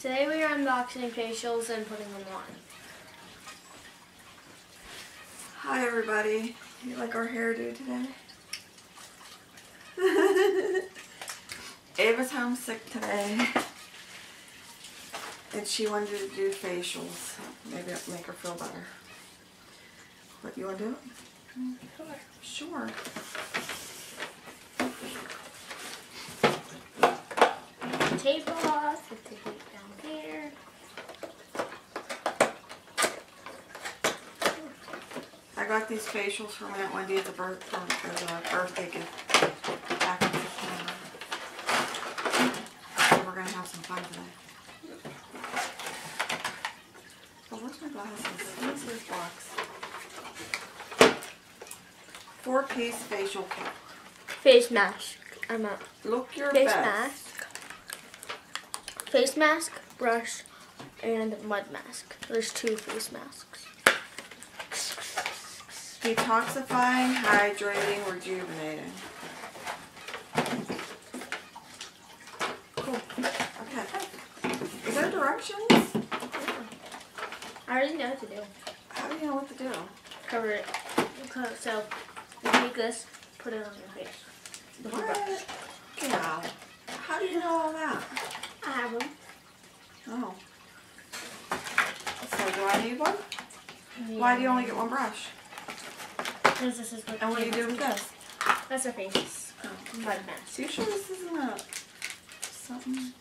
Today we are unboxing facials and putting them on. Hi everybody. You like our hairdo today? Ava's homesick today. And she wanted to do facials. Maybe it'll make her feel better. What, you want to do it? Sure. Tape off, put the tape down here. I got these facials from Aunt Wendy at the, birth, as a birthday gift back in September. So we're going to have some fun today. Oh, where's my glasses? Where's this box? Four piece facial kit. Face mask. I'm out. Look your Face best. mask. Face mask, brush, and mud mask. There's two face masks. Detoxifying, hydrating, rejuvenating. Cool. Okay. Is there directions? I already know what to do. How do you know what to do? Cover it. So you take this, put it on your face. What? Get out. How do you know all that? I have them. Oh. So do I need one? Yeah. Why do you only get one brush? Because this is what. And what do you do with this? That's a face Oh. mask. So you sure this isn't a something?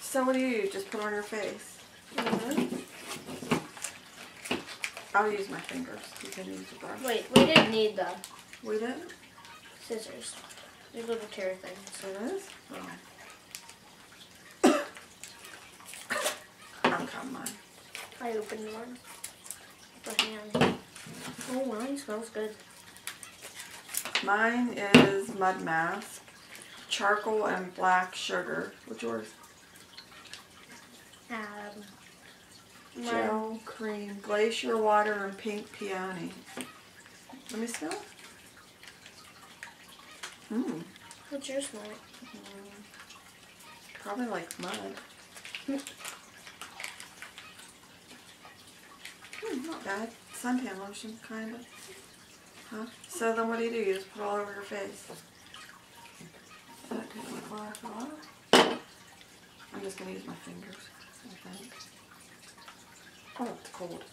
So what do you do? Just put on your face? Mm-hmm. I'll use my fingers. You can use the brush. Wait, we didn't need the We didn't? scissors. These little tear things. Is? Oh. I'm coming. I opened one. The hand. Oh, mine smells good. Mine is mud mask, charcoal and black sugar. What's yours? Um, Gel, cream, glacier water, and pink peony. Let me smell. Hmm. What's yours smell like? Probably like mud. Hmm, not bad. Suntan lotion, kind of. Huh? So then what do you do? You just put it all over your face. Does that take my glass off? I'm just going to use my fingers, I think. Oh, it's cold.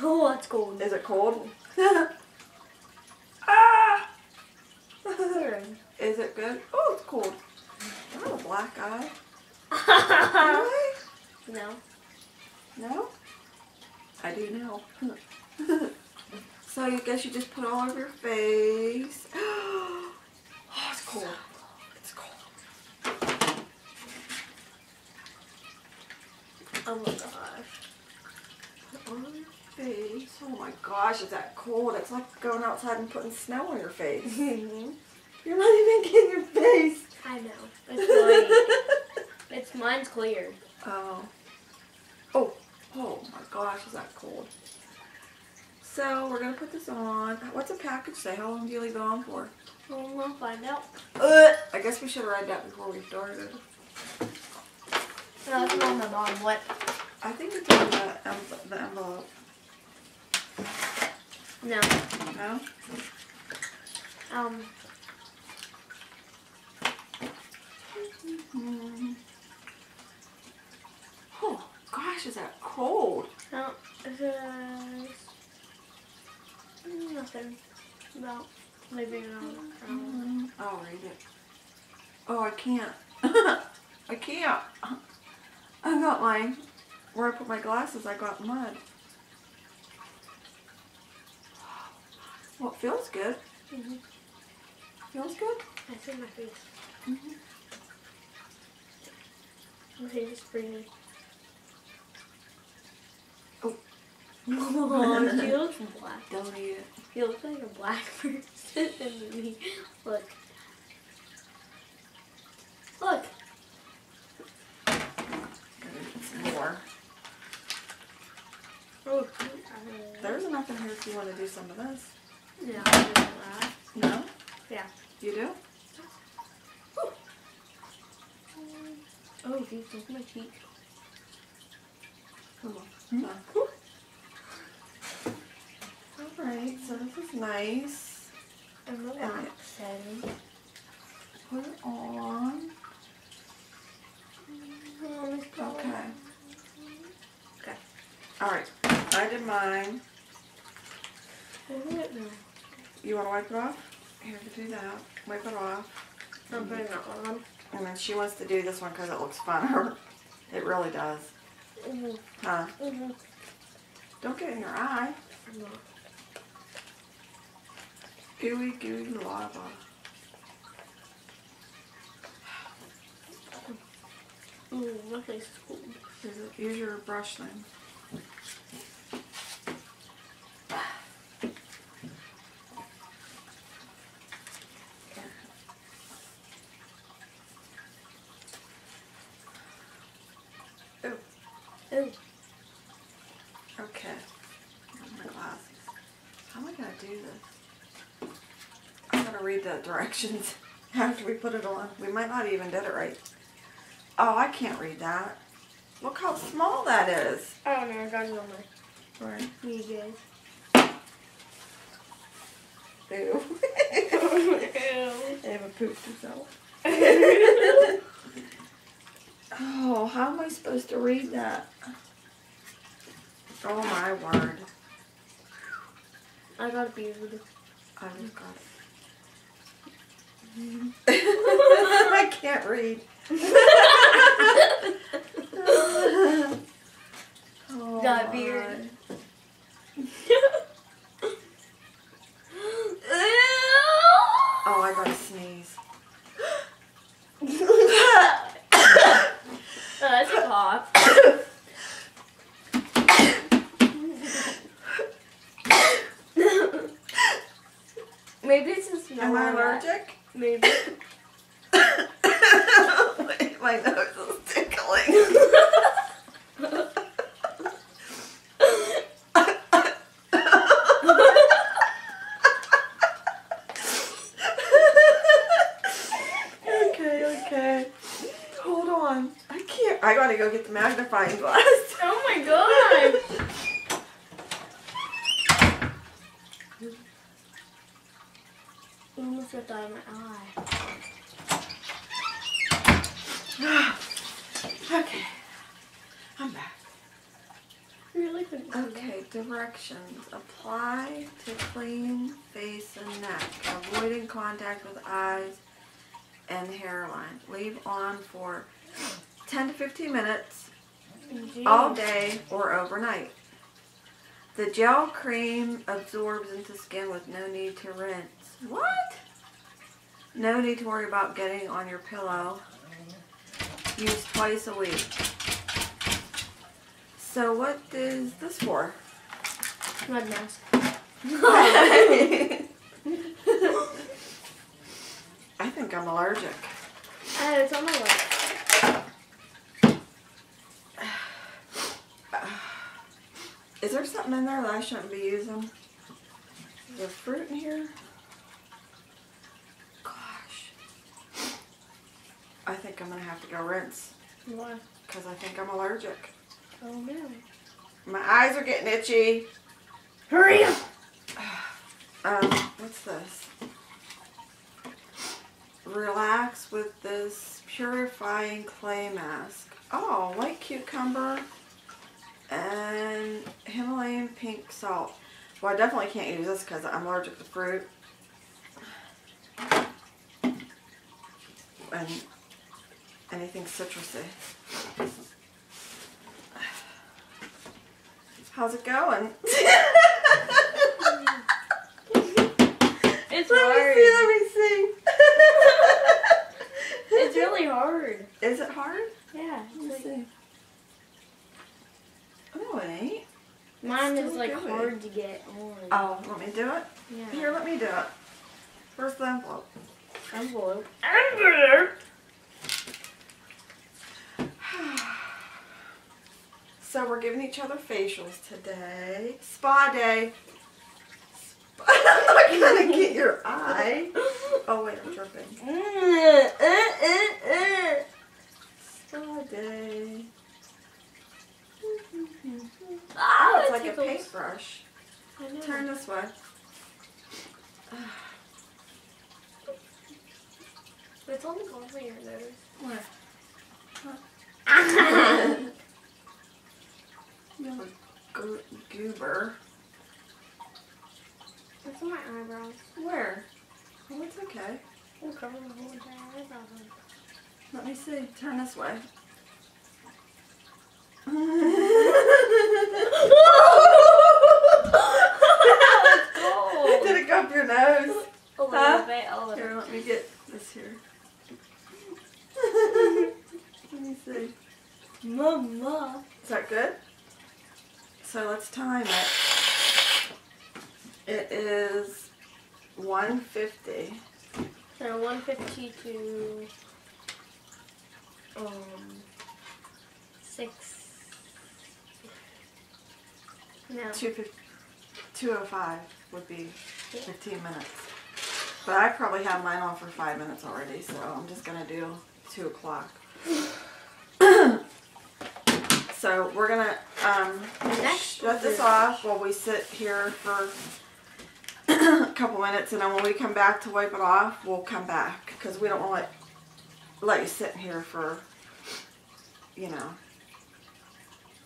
Oh, it's cold. Is it cold? ah! Is it good? Oh, it's cold. I have a black eye. Really? no. No? I do now. so I guess you just put all over your face. Oh, it's cold. It's cold. Oh my gosh. Put it all over your face. Oh my gosh, is that cold? It's like going outside and putting snow on your face. Mm-hmm. You're not even getting your face. I know. It's it's mine's clear. Oh. Oh. My gosh, is that cold? So we're gonna put this on. What's the package say? How long do you leave it on for? Well, we'll find out. Uh, I guess we should have read that before we started. No, it's on the bottom. What? I think it's in the, env- the envelope. No. No? Um. Mm. Oh gosh, is that cold? No. It says nothing about living on. Um, I'll read it. Oh, I can't. I can't. I got mine. Where I put my glasses, I got mud. Well, it feels good. mhm. Feels good? I see my face. Mhm. My face is pretty. Oh. Oh, she looks black. Don't eat it. You look like a black person to me. Look. Look. Gotta eat some more. Oh, There's enough in here if you want to do some of this. yeah, I'll do that. No? Yeah. You do? Oh, geez, that's my cheek. Come on. Hmm. No. All right, so this is nice. I'm relaxing. Put it on. Okay. Okay. All right, I did mine. You want to wipe it off? Here, to do that. Wipe it off. I'm putting that one on. And then she wants to do this one because it looks funner. It really does. Mm-hmm. Huh? Mm-hmm. Don't get in your eye. Gooey, gooey lava. Ooh, my face is cold. Use, use your brush then. Ooh, Ooh. okay. My glasses? How am I gonna do this? Gonna read the directions after we put it on. We might not even did it right. Oh, I can't read that. Look how small that is. Oh no, I got it on Right. my you guys. Ew. Ew. Ava pooped herself. Oh, how am I supposed to read that? Oh my word. I got a beard. I just got it. I can't read. oh, oh Got a beard. Oh, I gotta sneeze. Uh, oh, that's a cough. Maybe it's just Am I allergic? Maybe. Wait, my nose is tickling. okay, okay. Hold on. I can't. I gotta go get the magnifying glass. oh my god. You almost got that in my eye. okay. I'm back. Really couldn't see Directions. Apply to clean face and neck, avoiding contact with eyes and hairline. Leave on for 10 to 15 minutes that. all day or overnight. The gel cream absorbs into skin with no need to rinse. What? No need to worry about getting on your pillow. Use twice a week. So what is this for? Mud mask. I think I'm allergic. Oh, it's on my. Is there something in there that I shouldn't be using? Is there fruit in here? Gosh. I think I'm gonna have to go rinse Why? because I think I'm allergic. Oh no. My eyes are getting itchy. Hurry up! Um, what's this? Relax with this purifying clay mask. Oh, white cucumber and Himalayan pink salt. Well, I definitely can't use this because I'm allergic to fruit. And anything citrusy. How's it going? It's Let hard. me see, let me see. It's really hard. Is it hard? Yeah. Let me like, see. Oh, no, it ain't. mine is like gooey. hard to get on. Oh, let me do it? Yeah. Here, let me do it. Where's the envelope? Envelope. Envelope. So we're giving each other facials today. Spa day. Spa I'm not going to get your eye. Oh, wait, I'm dripping. Uh, uh, uh, Spa day. Ah, oh, it's like a paintbrush. Turn this way. It's on the corner of your nose. What? Goober. It's on my eyebrows. Where? Oh, it's okay. It'll cover my whole entire eyebrow. Let me see. Turn this way. Did it go up your nose? A little Huh? bit, a little Here, let me get this here. let me see. Mama. Is that good? So let's time it. It is 150. So 150 to um six. No. 250 205 would be 15 minutes. But I probably have mine on for five minutes already, so I'm just gonna do two o'clock. so we're gonna um, Next shut this is- off while we sit here for a couple minutes, and then when we come back to wipe it off, we'll come back because we don't want to let you sit here for, you know.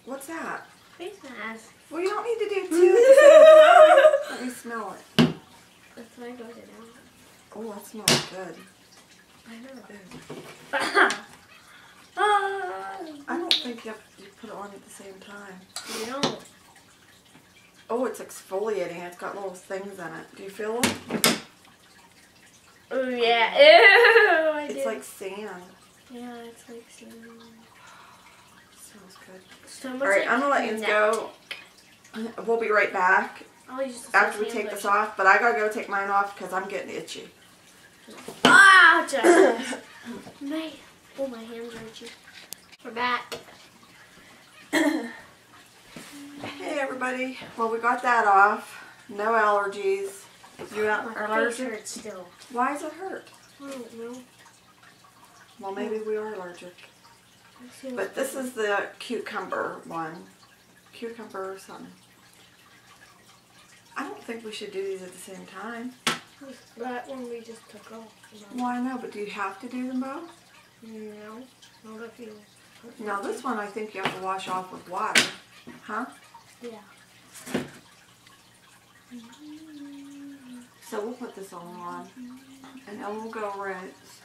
What's that? Face mask. Well, you don't need to do two at the same time. Let me smell it. That's why I got it out. Oh, that smells good. I know. Ah, I don't think you have you put it on at the same time. you don't. Oh, it's exfoliating. It's got little things in it. Do you feel them? Oh yeah. Ew. I It's did. like sand. yeah, it's like sand. smells good. So much All right, like I'm gonna let you go. We'll be right back I'll after we take this off. But I gotta go take mine off because I'm getting itchy. Ah, Jess. oh, my hands are itchy. We're back. Hey everybody. Well, we got that off. No allergies. You are My allergic? hurts still. Why does it hurt? I don't know. Well, maybe we are allergic. But this is the cucumber one. Cucumber or something. I don't think we should do these at the same time. that one we just took off. Well, I know, but do you have to do them both? No, not if you. No, this one I think you have to wash off with water. Huh? Yeah. So we'll put this on. And then we'll go rinse.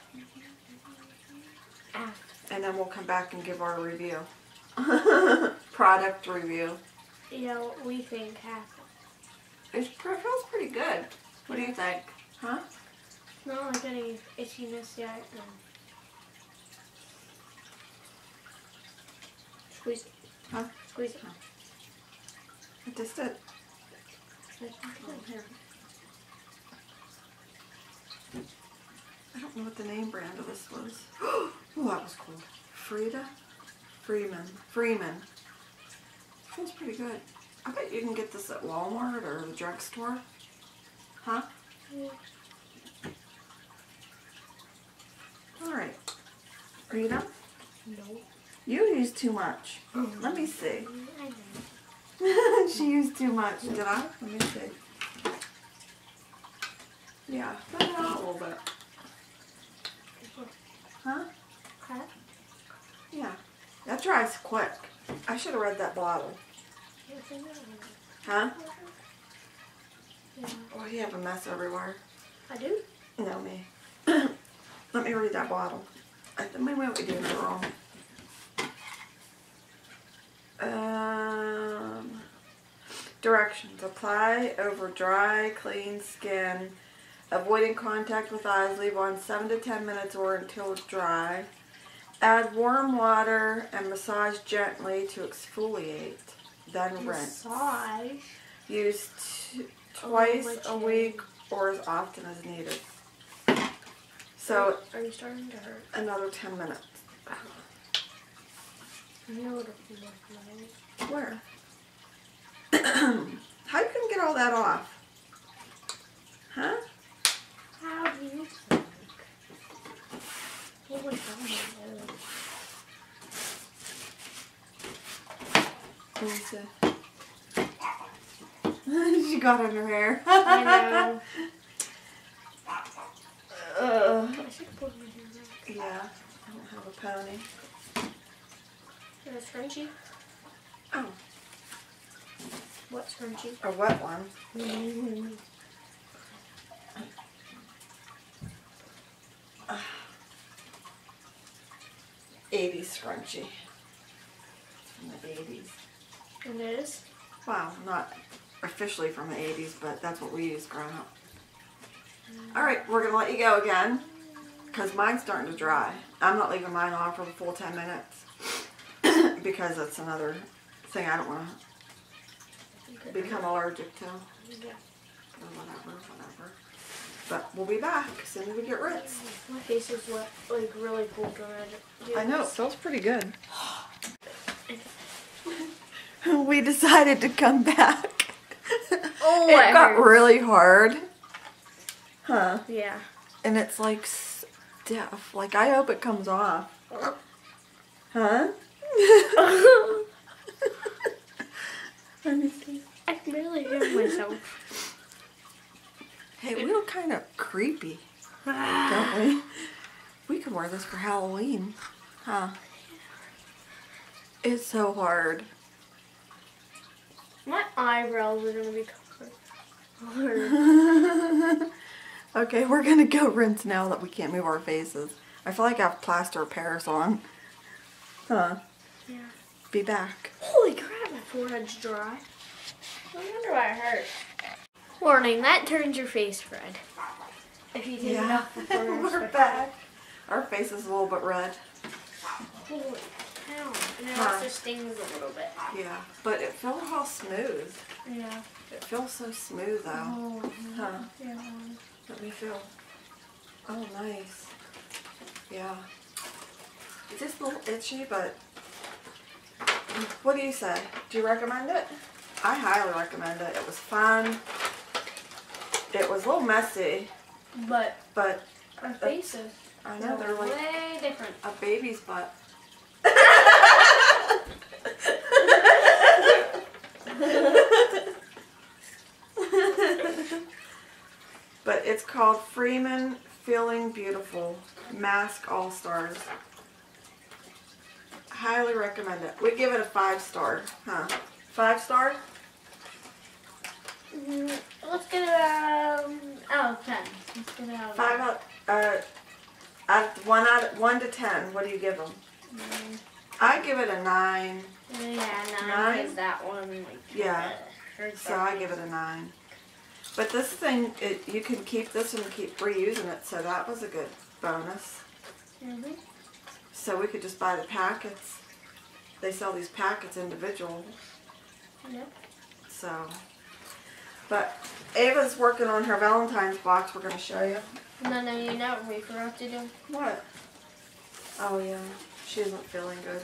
Ah, And then we'll come back and give our review. Product review. yeah, what we think happened. It feels pretty good. What do you think? Huh? Not like any itchiness yet. Squeeze it. Huh? Squeeze it. I just did. I don't know what the name brand of this was. oh, that was cool. Frida? Freeman. Freeman. Feels pretty good. I bet you can get this at Walmart or the drugstore. Huh? Yeah. Alright. Are you done? No. You used too much. Let me see. She used too much. Did I? Let me see. Yeah, put it out a little bit. Huh? Yeah. That dries quick. I should have read that bottle. Yes, I know. Huh? Yeah. Oh, you have a mess everywhere. I do. No, me. Let me read that bottle. I think maybe we doing it wrong. Um, directions. Apply over dry, clean skin. Avoiding contact with eyes. Leave on 7 to 10 minutes or until dry. Add warm water and massage gently to exfoliate. Then rinse. Massage. Use t- twice my a week or as often as needed. So Are you starting to hurt? another 10 minutes. I know what it feels like. Where? How you gonna get all that off? Huh? How do you think? My god. Let me see. she got in her hair. I know. Ugh. I should pull my hair back. Yeah, I don't have a pony. Is scrunchy? Oh, What scrunchie? a wet one. Mm-hmm. 80s scrunchie. It's from the 80s. And it is? Wow, not officially from the 80s, but that's what we used growing up. All right, we're gonna let you go again, cause mine's starting to dry. I'm not leaving mine on for the full 10 minutes, because that's another thing I don't wanna become allergic to, or Yeah. whatever, whatever. But we'll be back as soon as we get rinsed. My face is wet, like really cold when I know, it this. feels pretty good. we decided to come back. Oh, it it got hurts. really hard. Huh. Yeah. And it's like stiff. Like, I hope it comes off. Oh. Huh? See. I can barely hear myself. Hey, we look kind of creepy, don't we? We could wear this for Halloween. Huh? It's so hard. My eyebrows are gonna be covered. okay, we're gonna go rinse now that we can't move our faces. I feel like I have plaster Paris on. Huh? Yeah. Be back. Holy crap, my forehead's dry. I wonder why it hurts. Warning, that turns your face red. If you take it Yeah, off we're back. Our face is a little bit red. Holy cow. And it Huh. also stings a little bit. Yeah, but it feels all smooth. Yeah. It feels so smooth though. Oh, Huh? yeah. Let me feel. Oh, nice. Yeah. It's just a little itchy, but what do you say? Do you recommend it? I highly recommend it. It was fun. It was a little messy, But but our faces I know they're like way different. a baby's butt. but it's called Freeman Feeling Beautiful Mask All Stars. Highly recommend it. We give it a five star, huh? Five star? Mm, Let's get it um, out of 10. Let's get it out of Five out. Uh, out one out of, one to ten. What do you give them? Mm, I give it a nine. Yeah, nine, Nine? because that one, like, Yeah. So I give it a nine. But this thing, it, you can keep this and keep reusing it, so that was a good bonus. Mhm. So we could just buy the packets. They sell these packets individual, Yep. so. But Ava's working on her Valentine's box. We're gonna show you. No, no, you know what we forgot to do? What? Oh yeah, she isn't feeling good.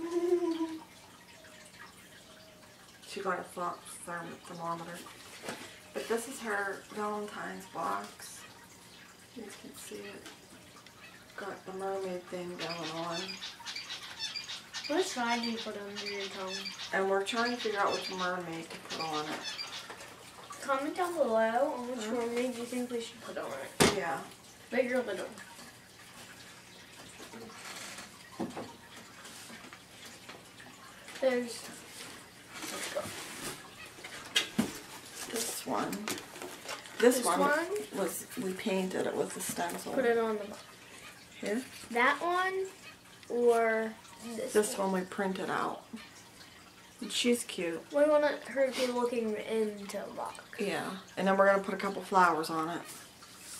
she got a th- therm- thermometer. But this is her Valentine's box. You guys can see it. Got the mermaid thing going on. Side do you put under your tongue? And we're trying to figure out which mermaid to put on it. Comment down below on which Huh? one made you think we should put on it. Yeah. Big or little? There's. Let's go. This one. This, This one, one? was we painted it with the stencil. Put it on the. Here. That one or this, This one we printed out. She's cute. We want her to be looking into the box. Yeah. And then we're gonna put a couple flowers on it.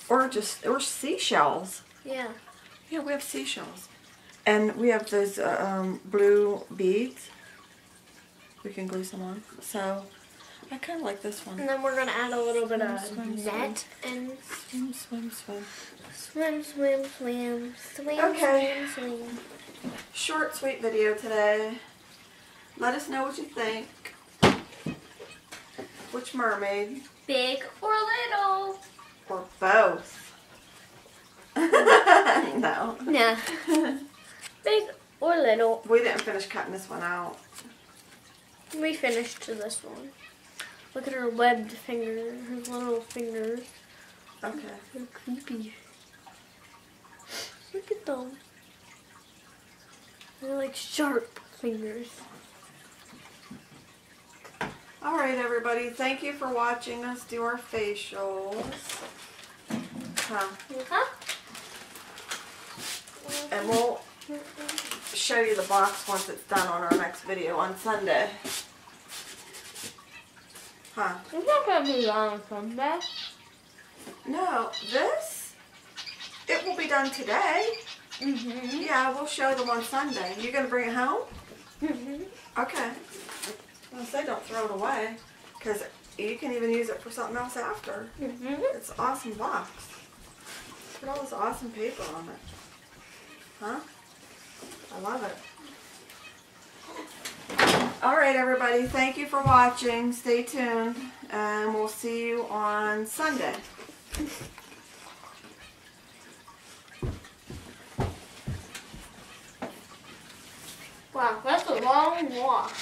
Or just or seashells. Yeah. Yeah, we have seashells. And we have those uh, um, blue beads. We can glue some on. So I kind of like this one. And then we're gonna add a little bit of Swim, swim, net and Swim, swim, swim. swim, swim, swim, swim, Okay. swim, swim. Short, sweet video today. Let us know what you think. Which mermaid? Big or little? Or both? no. Nah. Big or little? We didn't finish cutting this one out. We finished this one. Look at her webbed finger, her little fingers. Okay. They're creepy. Look at them. They're like sharp fingers. All right, everybody. Thank you for watching us do our facials. Huh. Huh? And we'll show you the box once it's done on our next video on Sunday. Huh? It's not gonna be long Sunday. No, this, it will be done today. Mm-hmm. Yeah, we'll show them on Sunday. You're gonna bring it home? Mm-hmm. Okay. Well, say don't throw it away, because you can even use it for something else after. Mm-hmm. It's an awesome box. Put all this awesome paper on it. Huh? I love it. All right, everybody. Thank you for watching. Stay tuned, and we'll see you on Sunday. Wow, that's a long walk.